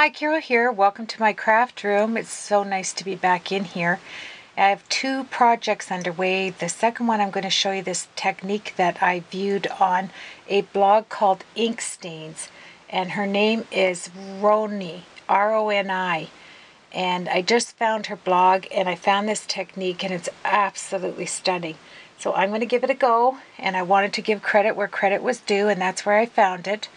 Hi, Carol here. Welcome to my craft room. It's so nice to be back in here. I have two projects underway. The second one, I'm going to show you this technique that I viewed on a blog called Ink Stains. And her name is Roni, R O N I. And I just found her blog and I found this technique and it's absolutely stunning. So I'm going to give it a go. And I wanted to give credit where credit was due, and that's where I found it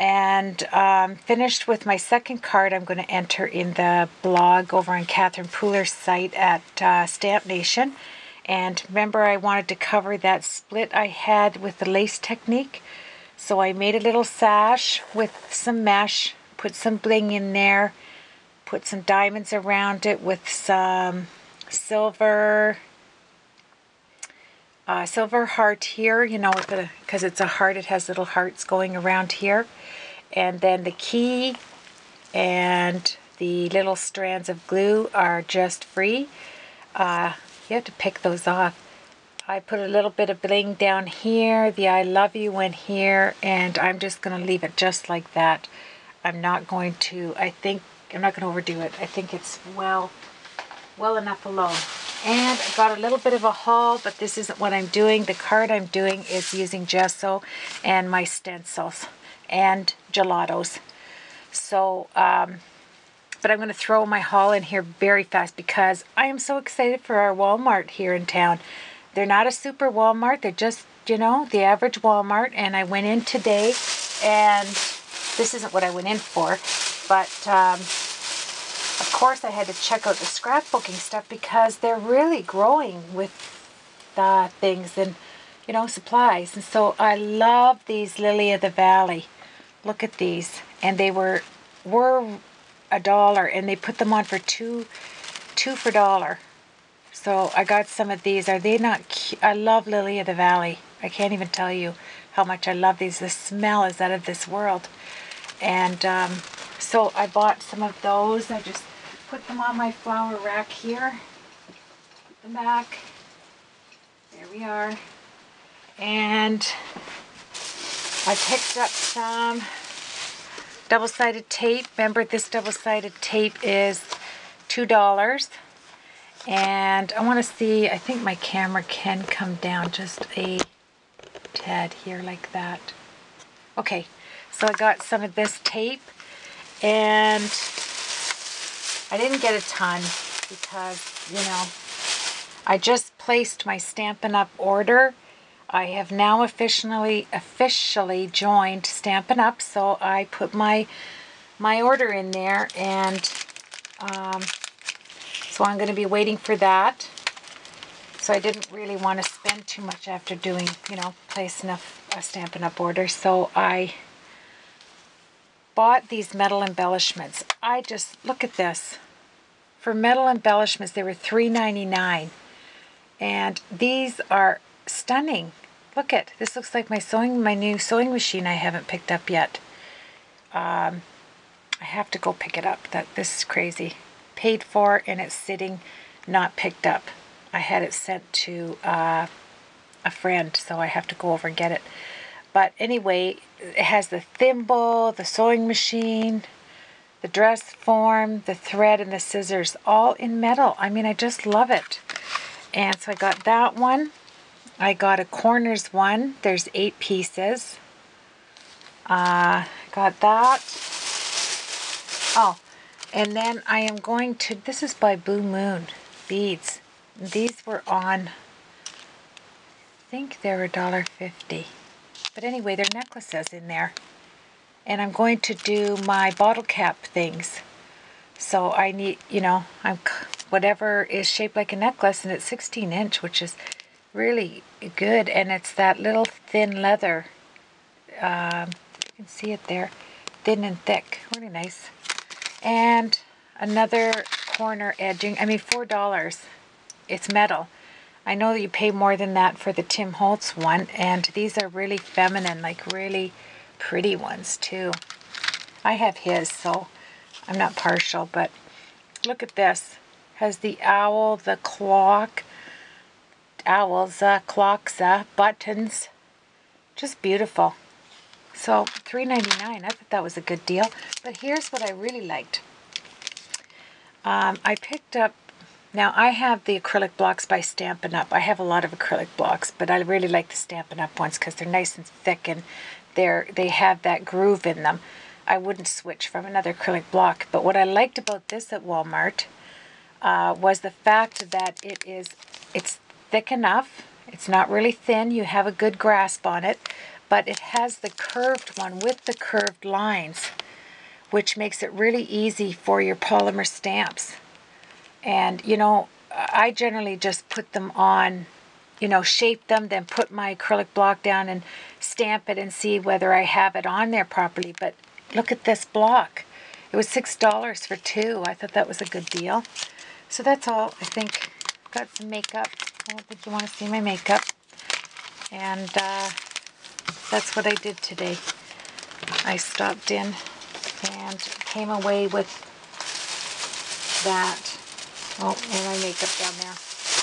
and um, finished with my second card I'm going to enter in the blog over on Catherine Pooler's site at uh, Stamp Nation. And remember I wanted to cover that split I had with the lace technique. So I made a little sash with some mesh, put some bling in there, put some diamonds around it with some silver uh, silver heart here, you know, because it's a heart, it has little hearts going around here. And then the key and the little strands of glue are just free. Uh, you have to pick those off. I put a little bit of bling down here. The I love you went here. And I'm just going to leave it just like that. I'm not going to, I think, I'm not going to overdo it. I think it's well, well enough alone. And I got a little bit of a haul, but this isn't what I'm doing. The card I'm doing is using gesso and my stencils and gelatos. So, um, but I'm going to throw my haul in here very fast because I am so excited for our Walmart here in town. They're not a super Walmart. They're just, you know, the average Walmart. And I went in today and this isn't what I went in for, but um, of course, I had to check out the scrapbooking stuff because they're really growing with uh, things and, you know, supplies. And so I love these Lily of the Valley. Look at these. And they were were a dollar and they put them on for two two for dollar. So I got some of these. Are they not cute? I love Lily of the Valley. I can't even tell you how much I love these. The smell is out of this world. And um, so I bought some of those. I just put them on my flower rack here. Put them back. There we are. And I picked up some double-sided tape. Remember, this double-sided tape is $2. And I want to see, I think my camera can come down just a tad here like that. Okay, so I got some of this tape and I didn't get a ton because, you know, I just placed my Stampin' Up! order. I have now officially officially joined Stampin' Up! So I put my my order in there and um, so I'm going to be waiting for that. So I didn't really want to spend too much after doing, you know, place enough a Stampin' Up! order. So I bought these metal embellishments. I just, look at this. For metal embellishments, they were $3.99. And these are stunning. Look at, this looks like my sewing, my new sewing machine I haven't picked up yet. Um, I have to go pick it up. That This is crazy. Paid for and it's sitting not picked up. I had it sent to uh, a friend, so I have to go over and get it. But anyway, it has the thimble, the sewing machine, the dress form, the thread, and the scissors, all in metal. I mean, I just love it. And so I got that one. I got a corners one. There's eight pieces. Uh, got that. Oh, and then I am going to, this is by Blue Moon Beads. These were on, I think they're $1.50. But anyway, they're necklaces in there. And I'm going to do my bottle cap things. So I need, you know, I'm whatever is shaped like a necklace and it's 16 inch, which is really good. And it's that little thin leather. Um, you can see it there. Thin and thick. Really nice. And another corner edging. I mean, $4. It's metal. I know you pay more than that for the Tim Holtz one, and these are really feminine, like really pretty ones too. I have his, so I'm not partial, but look at this. Has the owl, the clock, owls, uh, clocks, uh, buttons. Just beautiful. So $3.99, I thought that was a good deal. But here's what I really liked. Um, I picked up, now I have the acrylic blocks by Stampin' Up. I have a lot of acrylic blocks, but I really like the Stampin' Up ones because they're nice and thick and they're, they have that groove in them. I wouldn't switch from another acrylic block. But what I liked about this at Walmart uh, was the fact that it is, it's thick enough. It's not really thin. You have a good grasp on it, but it has the curved one with the curved lines, which makes it really easy for your polymer stamps. And, you know, I generally just put them on, you know, shape them, then put my acrylic block down and stamp it and see whether I have it on there properly. But look at this block. It was $6 for two. I thought that was a good deal. So that's all. I think got some makeup. I don't think you want to see my makeup. And uh, that's what I did today. I stopped in and came away with that. Oh, and my makeup down there.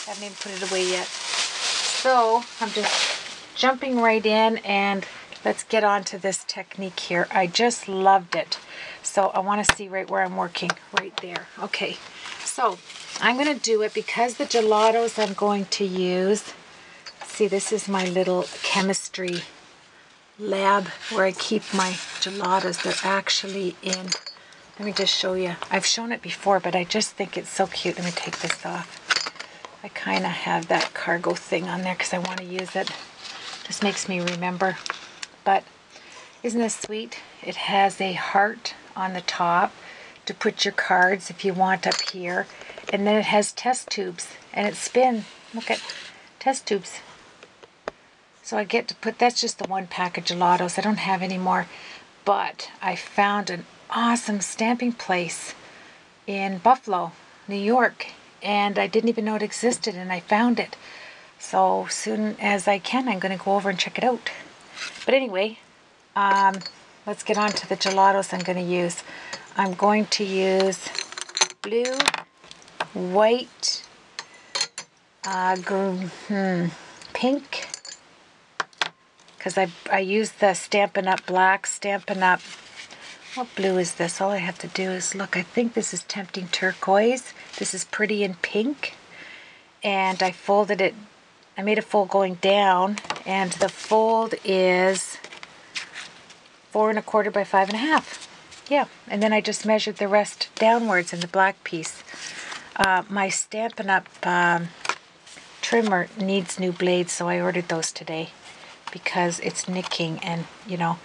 Haven't even put it away yet. So I'm just jumping right in and let's get on to this technique here. I just loved it. So I want to see right where I'm working, right there. Okay, so I'm going to do it because the gelatos I'm going to use, see this is my little chemistry lab where I keep my gelatos. They're actually in, let me just show you. I've shown it before, but I just think it's so cute. Let me take this off. I kind of have that cargo thing on there because I want to use it. Just makes me remember. But isn't this sweet? It has a heart on the top to put your cards if you want up here. And then it has test tubes and it's spin. Look at test tubes. So I get to put, that's just the one pack of gelatos. I don't have any more. But I found an awesome stamping place in Buffalo, New York. And I didn't even know it existed and I found it. So soon as I can, I'm going to go over and check it out. But anyway, um, let's get on to the gelatos I'm going to use. I'm going to use blue, white, uh, hmm, pink, because I, I used the Stampin' Up! Black, Stampin' Up! What blue is this? All I have to do is look. I think this is Tempting Turquoise. This is Pretty in Pink. And I folded it, I made a fold going down, and the fold is four and a quarter by five and a half. Yeah, and then I just measured the rest downwards in the black piece. Uh, my Stampin' Up! Um, trimmer needs new blades, so I ordered those today because it's nicking and, you know,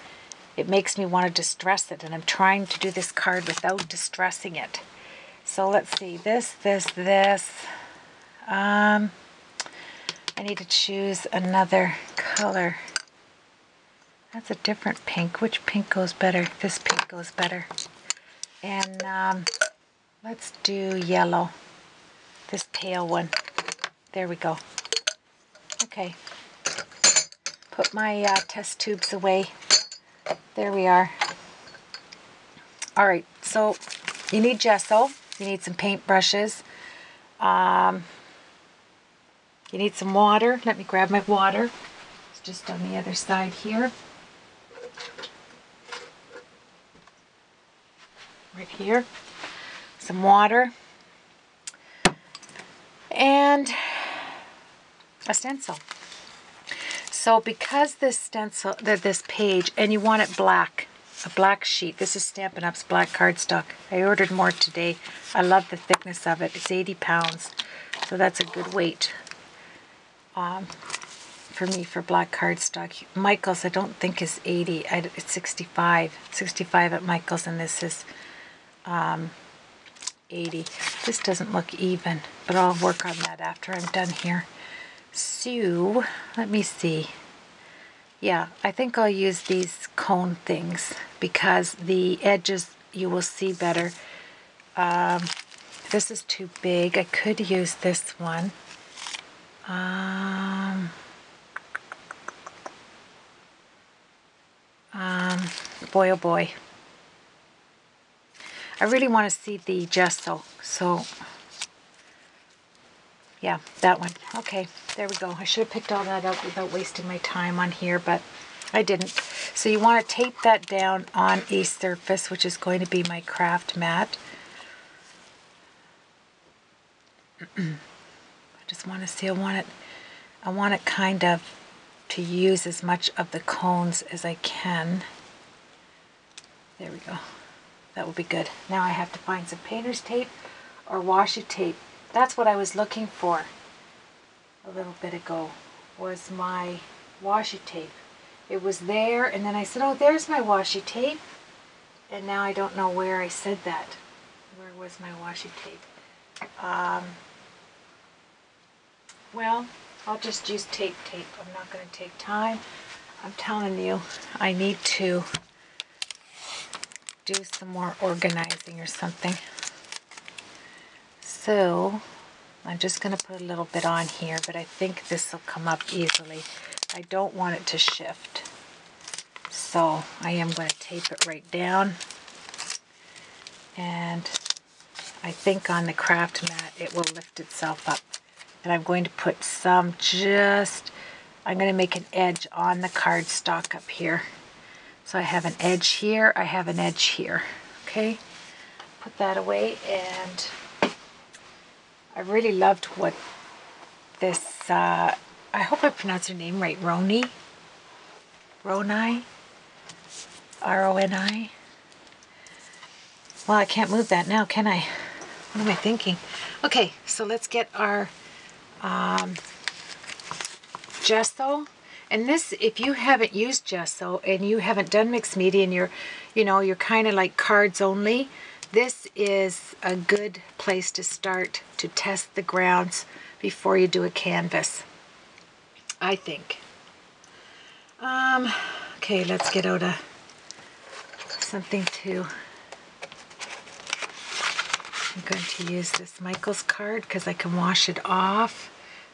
it makes me want to distress it, and I'm trying to do this card without distressing it. So let's see, this, this, this. Um, I need to choose another color. That's a different pink. Which pink goes better? This pink goes better. And um, let's do yellow. This pale one. There we go. Okay. Put my uh, test tubes away. There we are. All right, so you need gesso. You need some paint brushes. Um, you need some water. Let me grab my water. It's just on the other side here. right here, some water, and a stencil. So because this stencil, this page, and you want it black, a black sheet. This is Stampin' Up's black cardstock. I ordered more today. I love the thickness of it. It's 80 pounds, so that's a good weight um, for me for black cardstock. Michael's I don't think is 80. It's 65. 65 at Michael's, and this is um, 80. This doesn't look even, but I'll work on that after I'm done here. So, let me see. Yeah, I think I'll use these cone things because the edges you will see better. Um, this is too big. I could use this one. Um, um, boy oh boy. I really want to see the gesso. So, yeah, that one. Okay, there we go. I should have picked all that up without wasting my time on here, but I didn't. So you want to tape that down on a surface, which is going to be my craft mat. I just want to see, I want it, I want it kind of to use as much of the cones as I can. There we go. That will be good. Now I have to find some painter's tape or washi tape. That's what I was looking for a little bit ago was my washi tape. It was there and then I said, oh, there's my washi tape. And now I don't know where I said that. Where was my washi tape? Um, well, I'll just use tape tape. I'm not going to take time. I'm telling you, I need to do some more organizing or something. So, I'm just going to put a little bit on here, but I think this will come up easily. I don't want it to shift. So, I am going to tape it right down. And I think on the craft mat it will lift itself up and I'm going to put some just, I'm going to make an edge on the cardstock up here. So I have an edge here, I have an edge here, okay? Put that away and I really loved what this, uh, I hope I pronounced her name right, Roni? Roni? R-O-N-I? Well, I can't move that now, can I? What am I thinking? Okay, so let's get our um, gesso. And this, if you haven't used gesso and you haven't done mixed media and you're, you know, you're kind of like cards only, this is a good place to start to test the grounds before you do a canvas, I think. Um, okay, let's get out a something to I'm going to use this Michaels card because I can wash it off.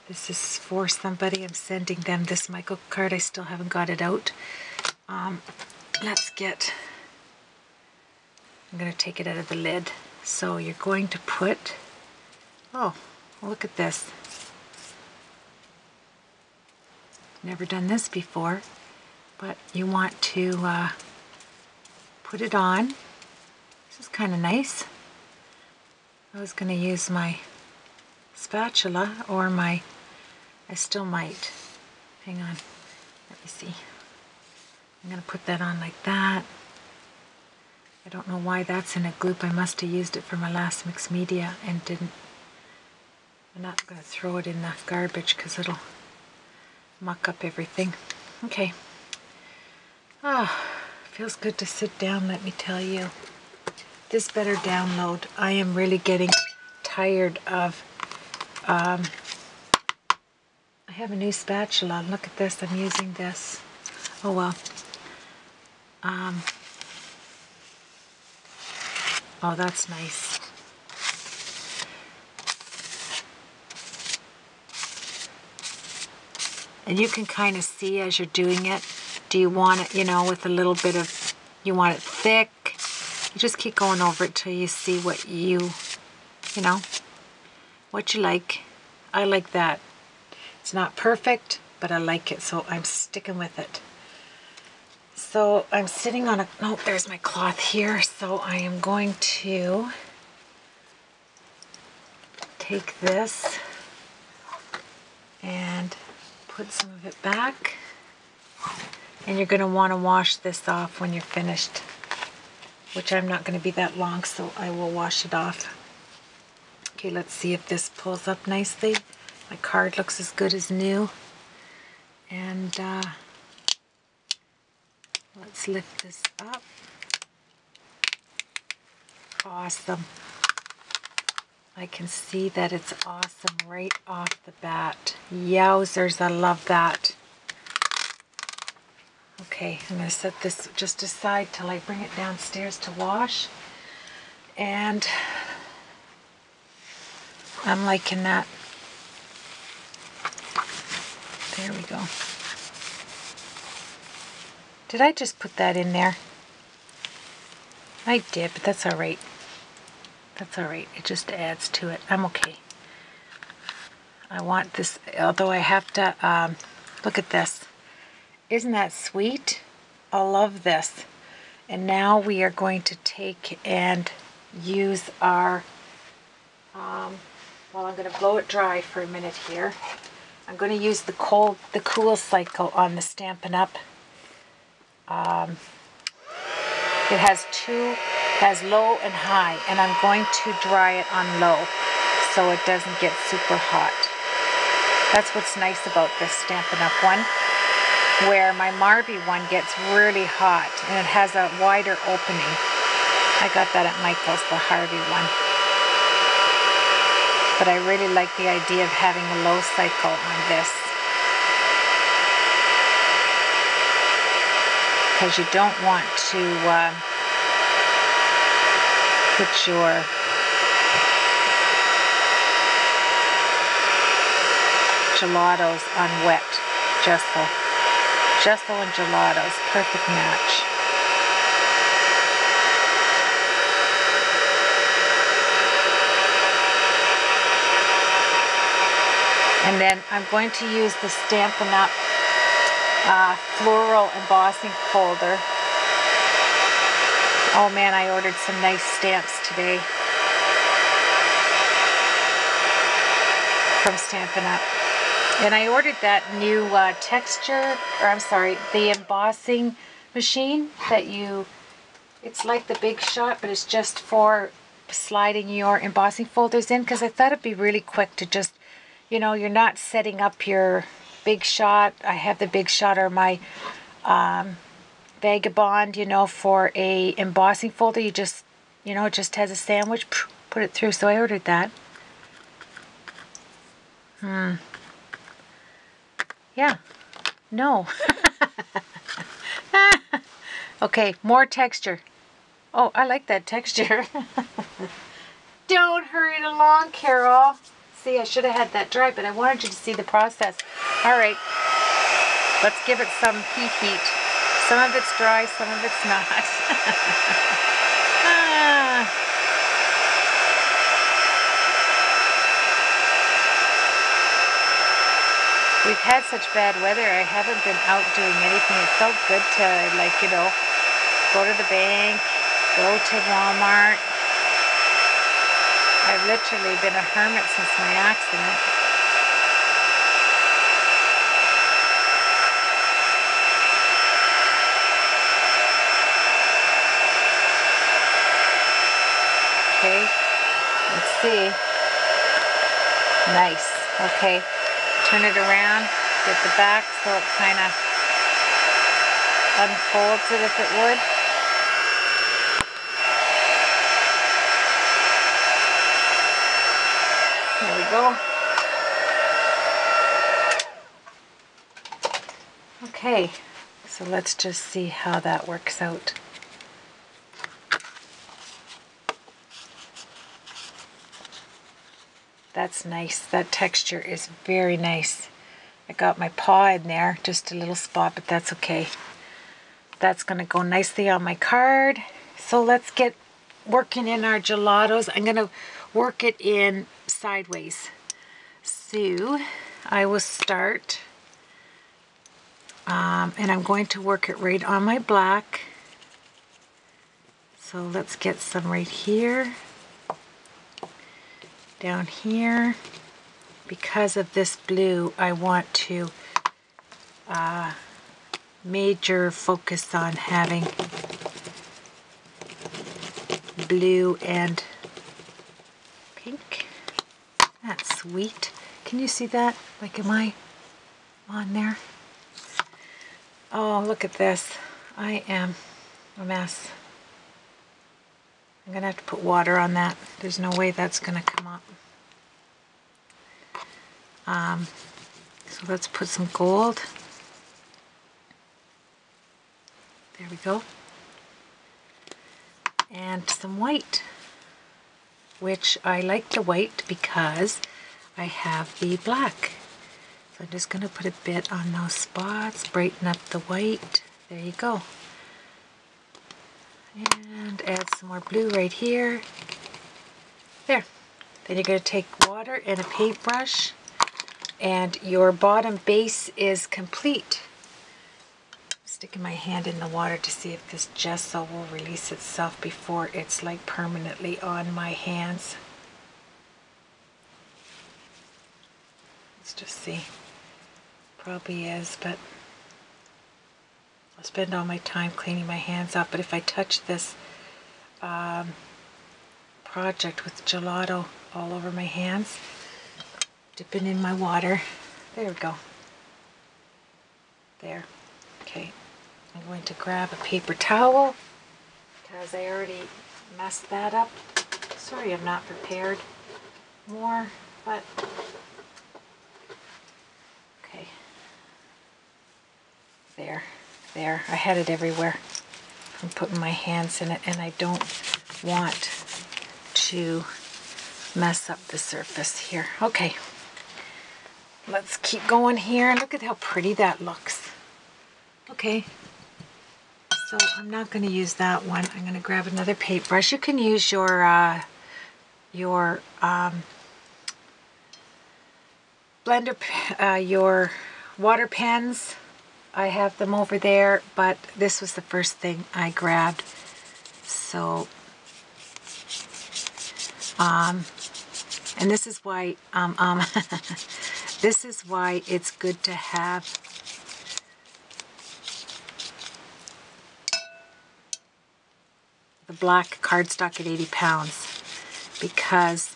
This is for somebody. I'm sending them this Michael card. I still haven't got it out. Um, let's get, I'm going to take it out of the lid. So you're going to put, oh, look at this. Never done this before, but you want to uh, put it on. This is kind of nice. I was going to use my spatula or my, I still might. Hang on, let me see. I'm going to put that on like that. I don't know why that's in a gloop. I must have used it for my last mixed media and didn't. I'm not going to throw it in the garbage because it'll muck up everything. Okay. Ah, oh, feels good to sit down, let me tell you this better download. I am really getting tired of, um, I have a new spatula. Look at this, I'm using this. Oh well. Um, oh, that's nice. And you can kind of see as you're doing it, do you want it, you know, with a little bit of, you want it thick, you just keep going over it till you see what you, you know, what you like. I like that. It's not perfect, but I like it, so I'm sticking with it. So I'm sitting on a, no, there's my cloth here. So I am going to take this and put some of it back. And you're going to want to wash this off when you're finished which I'm not going to be that long, so I will wash it off. Okay, let's see if this pulls up nicely. My card looks as good as new. And uh, let's lift this up. Awesome. I can see that it's awesome right off the bat. Yowzers, I love that. Okay, I'm going to set this just aside till I bring it downstairs to wash. And I'm liking that. There we go. Did I just put that in there? I did, but that's all right. That's all right. It just adds to it. I'm okay. I want this, although I have to, um, look at this. Isn't that sweet? I love this. And now we are going to take and use our, um, well, I'm going to blow it dry for a minute here. I'm going to use the cold, the cool cycle on the Stampin' Up. Um, it has two, has low and high, and I'm going to dry it on low so it doesn't get super hot. That's what's nice about this Stampin' Up one, where my Marvy one gets really hot and it has a wider opening. I got that at Michael's, the Harvey one but I really like the idea of having a low cycle on this. Because you don't want to uh, put your gelatos on wet gesso. Gesso and gelatos, perfect match. And then I'm going to use the Stampin' Up! Uh, floral embossing folder. Oh man, I ordered some nice stamps today from Stampin' Up! And I ordered that new uh, texture, or I'm sorry, the embossing machine that you, it's like the Big Shot, but it's just for sliding your embossing folders in because I thought it'd be really quick to just you know, you're not setting up your big shot. I have the big shot or my um, Vagabond, you know, for a embossing folder. You just, you know, it just has a sandwich, put it through. So I ordered that. Hmm. Yeah. No. okay, more texture. Oh, I like that texture. Don't hurry it along, Carol. See, I should have had that dry, but I wanted you to see the process. All right, let's give it some heat heat. Some of it's dry, some of it's not. ah. We've had such bad weather, I haven't been out doing anything. It felt good to, like, you know, go to the bank, go to Walmart, I've literally been a hermit since my accident. Okay, let's see. Nice. Okay, turn it around, get the back so it kind of unfolds it if it would. Go. Okay, so let's just see how that works out. That's nice. That texture is very nice. I got my paw in there, just a little spot, but that's okay. That's to go nicely on my card. So let's get working in our gelatos. I'm to work it in sideways. So I will start um, and I'm going to work it right on my black. So let's get some right here, down here. Because of this blue, I want to uh, major focus on having blue and that's sweet. Can you see that? Like, am I on there? Oh, look at this. I am a mess. I'm going to have to put water on that. There's no way that's going to come up. Um, so let's put some gold. There we go. And some white which I like the white because I have the black. So I'm just going to put a bit on those spots, brighten up the white. There you go. And add some more blue right here. There. Then you're going to take water and a paintbrush and your bottom base is complete. Sticking my hand in the water to see if this gesso will release itself before it's like permanently on my hands. Let's just see. Probably is, but I'll spend all my time cleaning my hands up. But if I touch this um, project with gelato all over my hands, dipping in my water, there we go. There. Okay. I'm going to grab a paper towel because I already messed that up. Sorry I'm not prepared more, but okay. There, there. I had it everywhere from putting my hands in it and I don't want to mess up the surface here. Okay. Let's keep going here. Look at how pretty that looks. Okay, so I'm not going to use that one. I'm going to grab another paintbrush. You can use your uh, your um, blender, uh, your water pens. I have them over there, but this was the first thing I grabbed. So, um, and this is why, um, um, this is why it's good to have the black cardstock at 80 pounds because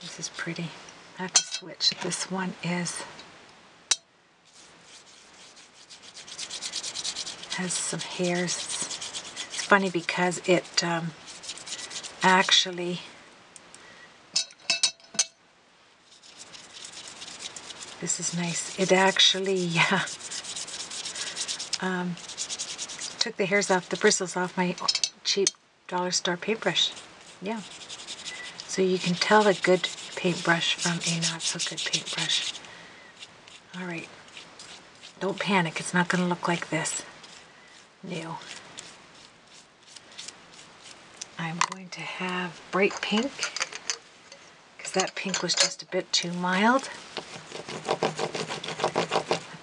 this is pretty. I have to switch. This one is has some hairs. It's funny because it um, actually this is nice. It actually, yeah, um, took the hairs off, the bristles off my cheap dollar store paintbrush. Yeah. So you can tell a good paintbrush from a not so good paintbrush. All right. Don't panic. It's not going to look like this. No. I'm going to have bright pink because that pink was just a bit too mild.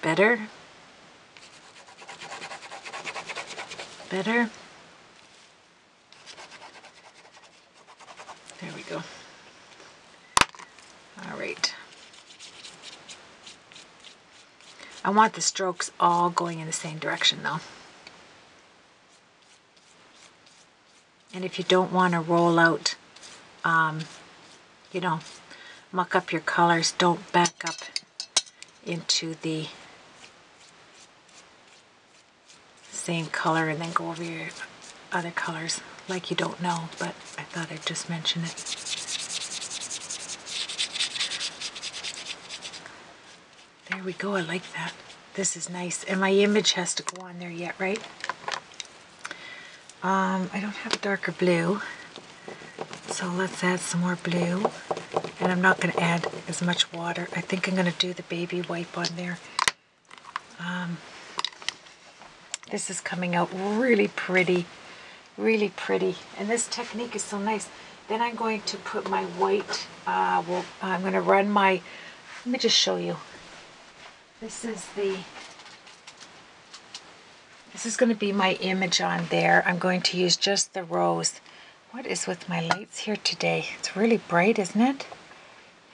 Better. Better. There we go. All right. I want the strokes all going in the same direction though. And if you don't want to roll out, um, you know, muck up your colors, don't back up into the same color and then go over your other colors like you don't know, but I thought I'd just mention it. There we go, I like that. This is nice. And my image has to go on there yet, right? Um, I don't have a darker blue. So let's add some more blue. And I'm not going to add as much water. I think I'm going to do the baby wipe on there. Um, this is coming out really pretty, really pretty. And this technique is so nice. Then I'm going to put my white, uh, well, I'm going to run my, let me just show you. This is the, this is going to be my image on there. I'm going to use just the rose. What is with my lights here today? It's really bright, isn't it?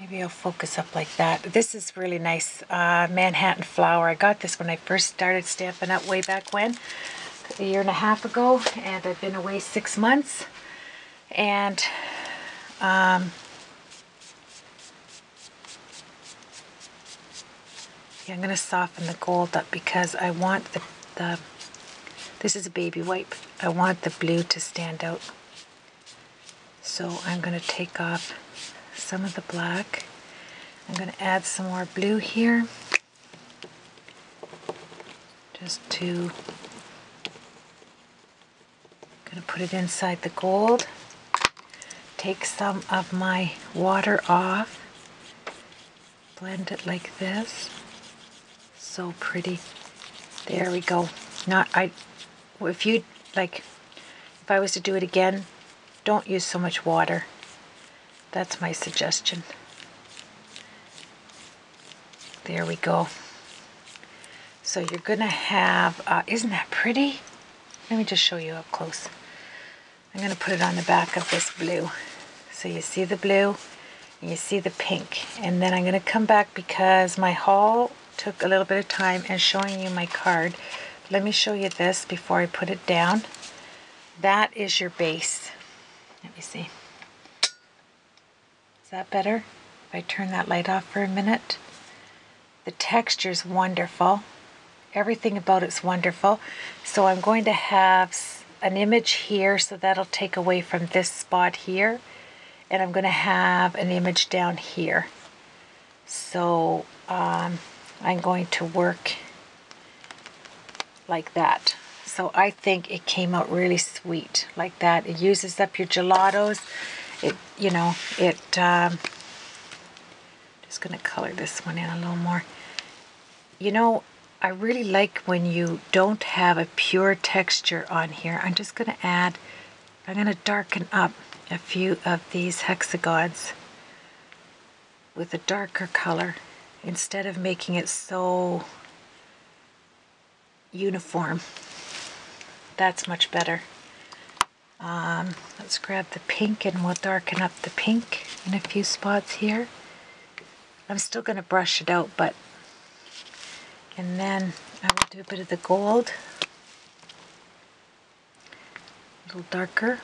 Maybe I'll focus up like that. This is really nice uh, Manhattan flower. I got this when I first started stamping Up! way back when, a year and a half ago, and I've been away six months. And um, yeah, I'm going to soften the gold up because I want the, the, this is a baby wipe. I want the blue to stand out. So I'm going to take off some of the black. I'm going to add some more blue here. Just to going to put it inside the gold. Take some of my water off. Blend it like this. So pretty. There we go. Not I if you like if I was to do it again don't use so much water that's my suggestion. There we go. So you're going to have, uh, isn't that pretty? Let me just show you up close. I'm going to put it on the back of this blue. So you see the blue, and you see the pink. And then I'm going to come back because my haul took a little bit of time and showing you my card. Let me show you this before I put it down. That is your base. Let me see. Is that better? If I turn that light off for a minute. The texture is wonderful. Everything about it's wonderful. So I'm going to have an image here, so that'll take away from this spot here. And I'm going to have an image down here. So um, I'm going to work like that. So I think it came out really sweet like that. It uses up your gelatos. It, you know, it, um, just going to color this one in a little more. You know, I really like when you don't have a pure texture on here. I'm just going to add, I'm going to darken up a few of these hexagons with a darker color instead of making it so uniform. That's much better. Um, let's grab the pink and we'll darken up the pink in a few spots here. I'm still going to brush it out, but and then I will do a bit of the gold. A little darker.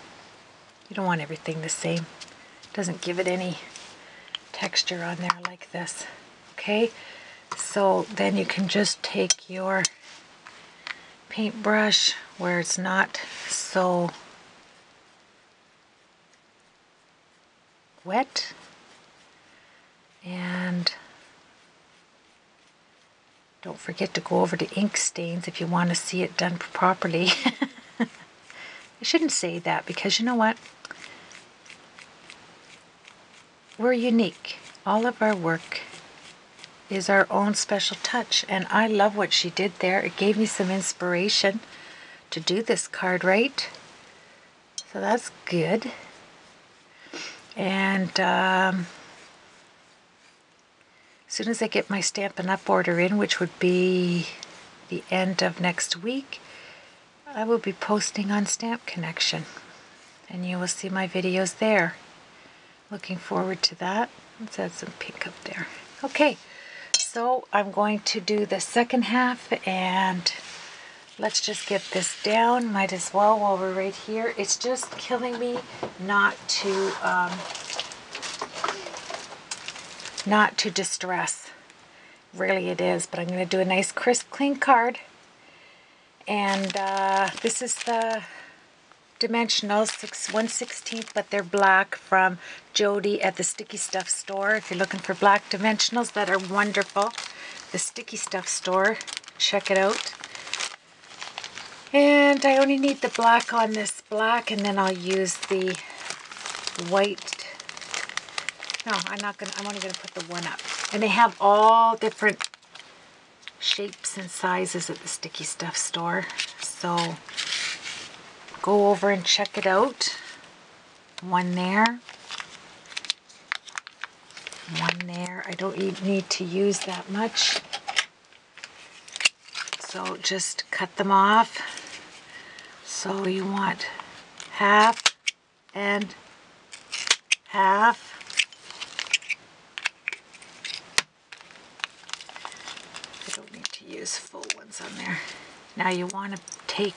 You don't want everything the same. Doesn't give it any texture on there like this. Okay, so then you can just take your paintbrush where it's not so wet and don't forget to go over to ink stains if you want to see it done properly. I shouldn't say that because you know what? We're unique. All of our work is our own special touch and I love what she did there. It gave me some inspiration to do this card right. So that's good. And um, as soon as I get my Stampin' Up! order in, which would be the end of next week, I will be posting on Stamp Connection. And you will see my videos there. Looking forward to that. Let's add some pink up there. Okay, so I'm going to do the second half and let's just get this down. Might as well while we're right here. It's just killing me not to um, not to distress. Really it is, but I'm going to do a nice crisp clean card. And uh, this is the dimensional, 6, 116th, but they're black from Jody at the Sticky Stuff store. If you're looking for black dimensionals that are wonderful, the Sticky Stuff store, check it out. And I only need the black on this black, and then I'll use the white no, I'm not gonna, I'm only gonna put the one up. And they have all different shapes and sizes at the Sticky Stuff store. So go over and check it out. One there. One there. I don't need to use that much. So just cut them off. So you want half and half I don't need to use full ones on there. Now you want to take